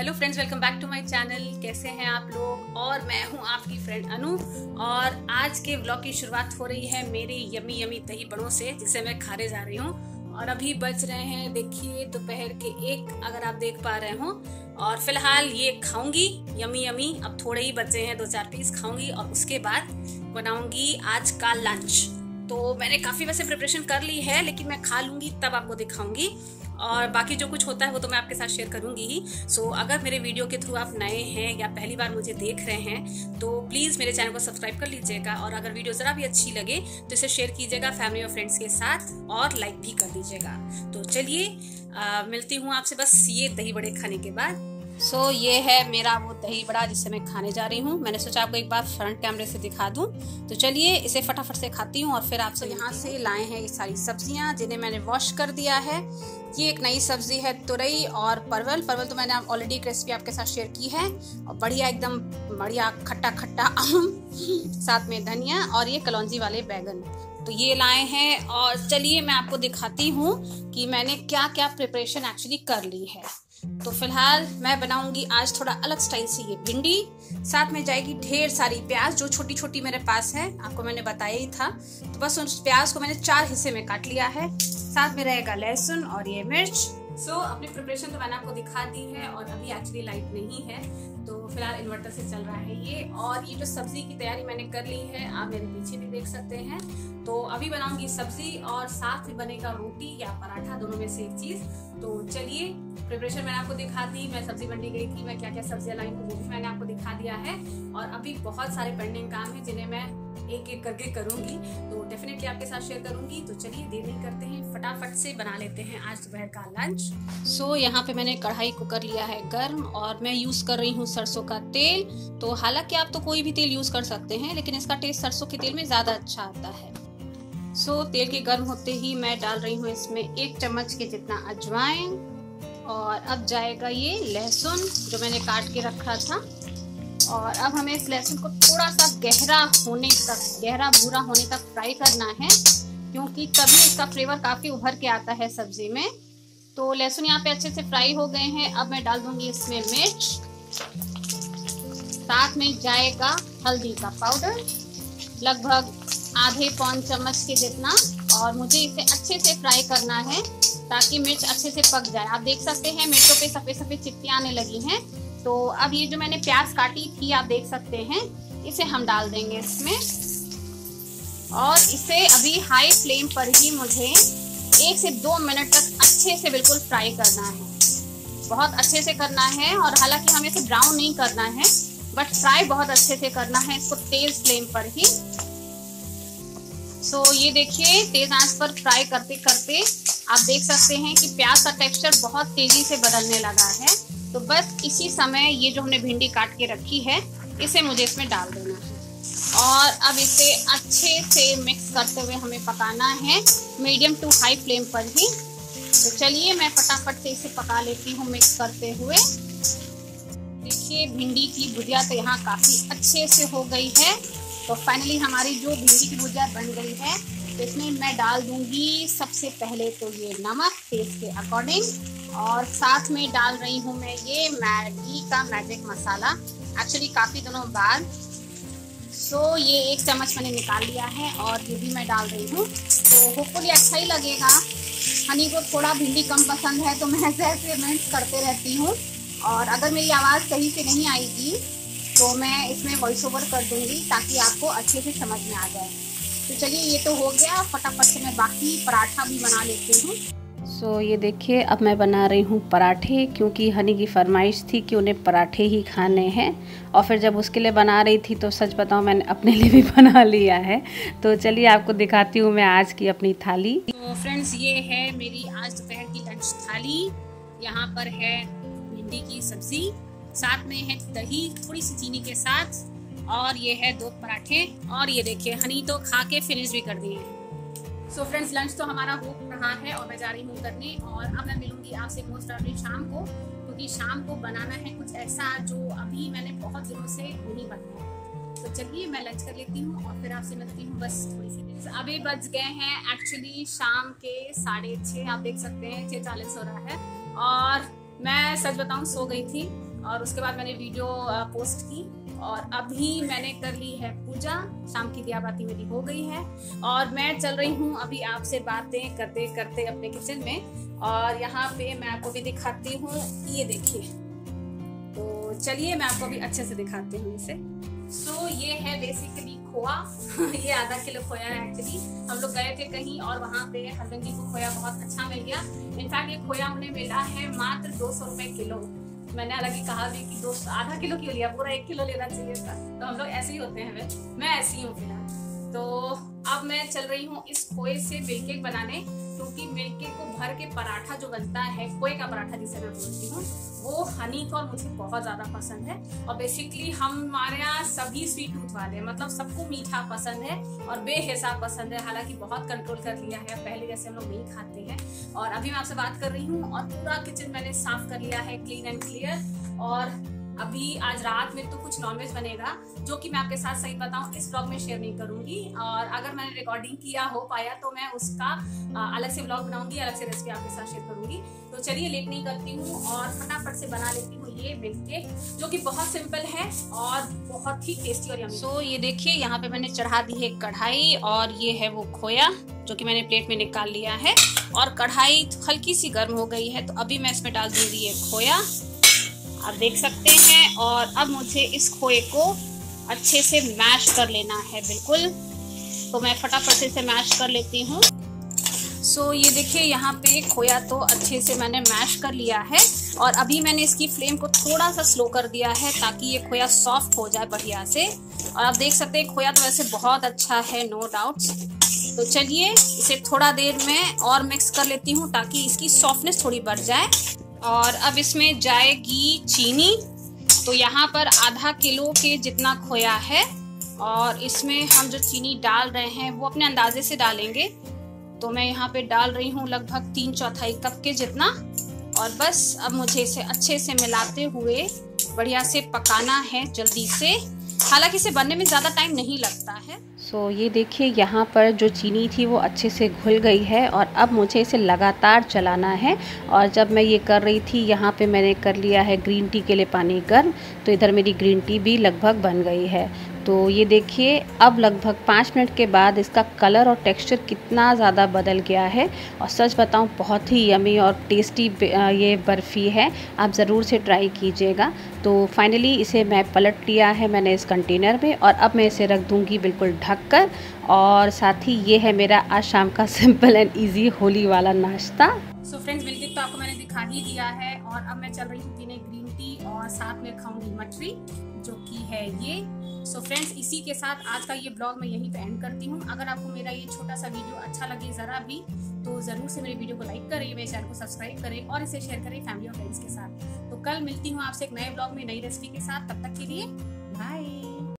Hello friends welcome back to my channel कैसे हैं आप लोग? और मैं हूँ आपकी फ्रेंड अनु। और आज के व्लॉग की शुरुआत हो रही है मेरे यमी यमी दही बड़ों से जिसे मैं खाने जा रही हूँ। और अभी बज रहे हैं, देखिए, दोपहर के एक, अगर आप देख पा रहे हो। और फ़िलहाल ये खाऊँगी, यमी यमी। अब थोड़े ही बचे हैं दो चार पीस खाऊँगी, और उसके बाद बनाऊँगी आज का लंच तो मैंने काफ़ी वैसे प्रिपरेशन कर ली है, लेकिन मैं खा लूँगी, तब आपको दिखाऊँगी। और बाकी जो कुछ होता है वो तो मैं आपके साथ शेयर करूँगी ही। सो so, अगर मेरे वीडियो के थ्रू आप नए हैं या पहली बार मुझे देख रहे हैं तो प्लीज़ मेरे चैनल को सब्सक्राइब कर लीजिएगा और अगर वीडियो ज़रा भी अच्छी लगे तो इसे शेयर कीजिएगा फैमिली और फ्रेंड्स के साथ और लाइक भी कर दीजिएगा। तो चलिए मिलती हूँ आपसे बस ये दही बड़े खाने के बाद। सो so, ये है मेरा वो दही बड़ा जिसे मैं खाने जा रही हूँ। मैंने सोचा आपको एक बार फ्रंट कैमरे से दिखा दूँ। तो चलिए इसे फटाफट से खाती हूँ और फिर आपसे यहाँ से लाए हैं ये सारी सब्ज़ियाँ जिन्हें मैंने वॉश कर दिया है। ये एक नई सब्ज़ी है तुरई और परवल। परवल तो मैंने ऑलरेडी एक रेसिपी आपके साथ शेयर की है। और बढ़िया एकदम बढ़िया खट्टा खट्टा आम साथ में धनिया और ये कलौजी वाले बैगन। तो ये लाए हैं और चलिए मैं आपको दिखाती हूँ कि मैंने क्या क्या प्रिपरेशन एक्चुअली कर ली है। तो फ़िलहाल मैं बनाऊँगी आज थोड़ा अलग स्टाइल से ये भिंडी। साथ में जाएगी ढेर सारी प्याज जो छोटी छोटी मेरे पास है आपको मैंने बताया ही था। तो बस उस प्याज को मैंने चार हिस्से में काट लिया है। साथ में रहेगा लहसुन और ये मिर्च। सो so, अपनी प्रिपरेशन तो मैंने आपको दिखा दी है और अभी एक्चुअली लाइट नहीं है। तो फ़िलहाल इन्वर्टर से चल रहा है ये। और ये जो सब्ज़ी की तैयारी मैंने कर ली है आप मेरे पीछे भी देख सकते हैं। तो अभी बनाऊँगी सब्ज़ी और साथ में बनेगा रोटी या पराठा दोनों में से एक चीज़। तो चलिए प्रिपरेशन मैंने आपको दिखा दी मैं सब्ज़ी मंडी गई थी मैं क्या क्या सब्ज़ियाँ लाई हूँ वो भी मैंने आपको दिखा दिया है। और अभी बहुत सारे पेंडिंग काम है जिन्हें मैं एक एक करके करूँगी तो डेफिनेटली आपके साथ शेयर करूँगी। तो चलिए देर नहीं करते हैं फटाफट से बना लेते हैं आज दोपहर का लंच सो so, यहाँ पे मैंने कढ़ाई को कर लिया है गर्म और मैं यूज़ कर रही हूँ सरसों का तेल। तो हालाँकि आप तो कोई भी तेल यूज़ कर सकते हैं लेकिन इसका टेस्ट सरसों के तेल में ज़्यादा अच्छा आता है। सो so, तेल के गर्म होते ही मैं डाल रही हूँ इसमें एक चम्मच के जितना अजवाइन और अब जाएगा ये लहसुन जो मैंने काट के रखा था। और अब हमें इस लहसुन को थोड़ा सा गहरा होने तक, गहरा भूरा होने तक फ्राई करना है, क्योंकि तभी इसका फ्लेवर काफ़ी उभर के आता है सब्ज़ी में। तो लहसुन यहाँ पे अच्छे से फ्राई हो गए हैं। अब मैं डाल दूँगी इसमें मिर्च। साथ में जाएगा हल्दी का पाउडर लगभग आधे पौन चम्मच के जितना। और मुझे इसे अच्छे से फ्राई करना है। ताकि मिर्च अच्छे से पक जाए। आप देख सकते हैं, मिर्चों पे सफ़ेद सफ़ेद चिट्टियाँ आने लगी हैं। तो अब ये जो मैंने प्याज काटी थी, आप देख सकते हैं, इसे हम डाल देंगे इसमें। और इसे अभी हाई फ्लेम पर ही मुझे एक से दो मिनट तक अच्छे से बिल्कुल फ्राई करना है। बहुत अच्छे से करना है और हालाँकि हमें इसे ब्राउन नहीं करना है बट फ्राई बहुत अच्छे से करना है इसको तेज फ्लेम पर ही। सो so, ये देखिए तेज आँच पर फ्राई करते करते आप देख सकते हैं कि प्याज का टेक्सचर बहुत तेज़ी से बदलने लगा है। तो बस इसी समय ये जो हमने भिंडी काट के रखी है इसे मुझे इसमें डाल देना है। और अब इसे अच्छे से मिक्स करते हुए हमें पकाना है मीडियम टू हाई फ्लेम पर ही। तो चलिए मैं फटाफट से इसे पका लेती हूँ मिक्स करते हुए। देखिए भिंडी की भुजिया तो यहाँ काफ़ी अच्छे से हो गई है। तो फाइनली हमारी जो भिंडी की भुजिया बन गई है तो इसमें मैं डाल दूँगी सबसे पहले तो ये नमक टेस्ट के अकॉर्डिंग और साथ में डाल रही हूँ मैं ये मैगी का मैजिक मसाला एक्चुअली काफ़ी दिनों बाद। सो ये एक चम्मच मैंने निकाल लिया है और ये भी मैं डाल रही हूँ। तो होपफुली अच्छा ही लगेगा। हनी को थोड़ा भिंडी कम पसंद है तो मैं ऐसे ऐसे मिक्स करते रहती हूँ। और अगर मेरी आवाज़ सही से नहीं आएगी तो मैं इसमें वॉइस ओवर कर दूँगी ताकि आपको अच्छे से समझ में आ जाए। तो चलिए ये तो हो गया। फटाफट से मैं बाकी पराठा भी बना लेती हूँ। सो so, ये देखिए अब मैं बना रही हूँ पराठे क्योंकि हनी की फरमाइश थी कि उन्हें पराठे ही खाने हैं। और फिर जब उसके लिए बना रही थी तो सच बताऊँ मैंने अपने लिए भी बना लिया है। तो चलिए आपको दिखाती हूँ मैं आज की अपनी थाली। तो फ्रेंड्स ये है मेरी आज दोपहर की लंच थाली। यहाँ पर है भिंडी की सब्ज़ी। साथ में है दही, थोड़ी सी चीनी के साथ, और ये है दो पराठे, और ये देखिए, हनी तो खा के फिनिश भी कर दिए सो फ्रेंड्स लंच तो हमारा हो रहा है, और मैं जा रही हूँ करने, और अब मैं मिलूँगी आपसे मोस्ट प्रॉब्ली शाम को, क्योंकि शाम को बनाना है कुछ ऐसा जो अभी मैंने बहुत दिनों से नहीं बनाया। तो चलिए, मैं लंच कर लेती हूँ, और फिर आपसे मिलती हूँ, बस थोड़ी सी देर अभी बज गए हैं एक्चुअली शाम के साढ़े छः, आप देख सकते हैं, छः चालीस हो रहा है, और मैं सच बताऊँ सो गई थी। और उसके बाद मैंने वीडियो पोस्ट की और अभी मैंने कर ली है पूजा। शाम की दिया बाती मेरी हो गई है और मैं चल रही हूँ अभी आपसे बातें करते करते अपने किचन में और यहाँ पे मैं आपको भी दिखाती हूँ। ये देखिए। तो चलिए मैं आपको अभी अच्छे से दिखाती हूँ इसे। सो so, ये है बेसिकली खोआ। ये आधा किलो खोया है एक्चुअली हम लोग गए थे कहीं और वहाँ पे हस्बैंड जी को खोया बहुत अच्छा मिल गया। इनफैक्ट ये खोया उन्हें मिला है मात्र दो सौ रुपए किलो। मैंने हालाँकि कहा भी कि दोस्त आधा किलो क्यों लिया? पूरा एक किलो लेना चाहिए था। तो हम लोग ऐसे ही होते हैं मैं ऐसी हूँ फ़िलहाल। तो अब मैं चल रही हूँ इस खोए से बेकेक केक बनाने। क्योंकि मिल्क को भर के पराठा जो बनता है खोए का पराठा जिसे मैं बोलती हूँ, वो हनी का मुझे बहुत ज़्यादा पसंद है। और बेसिकली हम हमारे यहाँ सभी स्वीट टूथ वाले हैं मतलब सबको मीठा पसंद है और बेहिसाब पसंद है। हालाँकि बहुत कंट्रोल कर लिया है। पहले जैसे हम लोग नहीं खाते हैं। और अभी मैं आपसे बात कर रही हूँ और पूरा किचन मैंने साफ़ कर लिया है क्लीन एंड क्लियर और अभी आज रात में तो कुछ नॉनवेज बनेगा, जो कि मैं आपके साथ सही बताऊँ, इस ब्लॉग में शेयर नहीं करूँगी। और अगर मैंने रिकॉर्डिंग किया हो पाया तो मैं उसका अलग से ब्लॉग बनाऊँगी, अलग से रेसिपी आपके साथ शेयर करूँगी। तो चलिए लेट नहीं करती हूँ और फटाफट से बना लेती हूँ ये मिल्क केक जो कि बहुत सिंपल है और बहुत ही टेस्टी और सो ये देखिए, यहाँ पे मैंने चढ़ा दी है कढ़ाई और ये है वो खोया, जो कि मैंने प्लेट में निकाल लिया है। और कढ़ाई हल्की सी गर्म हो गई है तो अभी मैं इसमें डाल दूँगी ये खोया। आप देख सकते हैं और अब मुझे इस खोए को अच्छे से मैश कर लेना है बिल्कुल। तो मैं फटाफट से मैश कर लेती हूँ। सो so, ये देखिए यहाँ पे खोया तो अच्छे से मैंने मैश कर लिया है और अभी मैंने इसकी फ्लेम को थोड़ा सा स्लो कर दिया है ताकि ये खोया सॉफ्ट हो जाए बढ़िया से। और आप देख सकते हैं खोया तो वैसे बहुत अच्छा है नो डाउट तो चलिए इसे थोड़ा देर में और मिक्स कर लेती हूँ ताकि इसकी सॉफ्टनेस थोड़ी बढ़ जाए। और अब इसमें जाएगी चीनी। तो यहाँ पर आधा किलो के जितना खोया है और इसमें हम जो चीनी डाल रहे हैं, वो अपने अंदाजे से डालेंगे। तो मैं यहाँ पे डाल रही हूँ लगभग तीन चौथाई कप के जितना। और बस अब मुझे इसे अच्छे से मिलाते हुए बढ़िया से पकाना है जल्दी से। हालाँकि इसे बनने में ज़्यादा टाइम नहीं लगता है। सो so, ये देखिए यहाँ पर जो चीनी थी वो अच्छे से घुल गई है और अब मुझे इसे लगातार चलाना है और जब मैं ये कर रही थी यहाँ पे मैंने कर लिया है ग्रीन टी के लिए पानी गर्म तो इधर मेरी ग्रीन टी भी लगभग बन गई है। तो ये देखिए, अब लगभग पाँच मिनट के बाद इसका कलर और टेक्सचर कितना ज़्यादा बदल गया है। और सच बताऊँ, बहुत ही यमी और टेस्टी ये बर्फ़ी है। आप ज़रूर से ट्राई कीजिएगा। तो फाइनली इसे मैं पलट लिया है मैंने इस कंटेनर में और अब मैं इसे रख दूँगी बिल्कुल ढक कर। और साथ ही ये है मेरा आज शाम का सिंपल एंड ईजी होली वाला नाश्ता। सो फ्रेंड्स मिल्क तो आपको मैंने दिखा ही दिया है। और अब मैं चल रही हूँ पीने ग्रीन टी और साथ में खाऊँगी मटरी जो कि है ये। सो so फ्रेंड्स इसी के साथ आज का ये ब्लॉग मैं यहीं पे एंड करती हूँ। अगर आपको मेरा ये छोटा सा वीडियो अच्छा लगे ज़रा भी तो ज़रूर से मेरे वीडियो को लाइक करें, मेरे चैनल को सब्सक्राइब करें और इसे शेयर करें फैमिली और फ्रेंड्स के साथ। तो कल मिलती हूँ आपसे एक नए ब्लॉग में नई रेसिपी के साथ। तब तक के लिए बाय